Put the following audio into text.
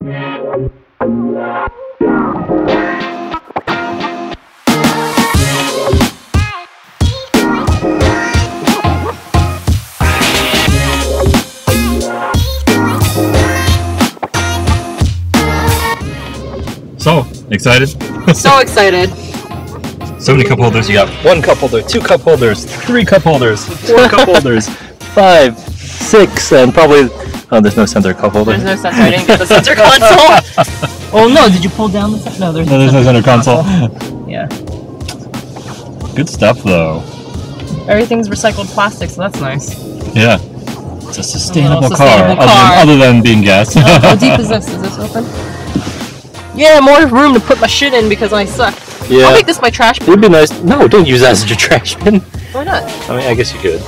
So excited! So excited. so many cup holders. You got one cup holder, two cup holders, three cup holders, four cup holders, five, six, and probably. Oh, there's no center cup holder. There's no center. I didn't get the center console. Oh no! Did you pull down the center? No, there's No, there's no center console. Yeah. Good stuff, though. Everything's recycled plastic, so that's nice. Yeah. It's a sustainable, car, sustainable other, car. Than, other than being gas. Oh, how deep is this? Is this open? Yeah, more room to put my shit in because I suck. Yeah. I'll make this my trash bin. It would be nice. No, don't use that as your trash bin. Why not? I mean, I guess you could.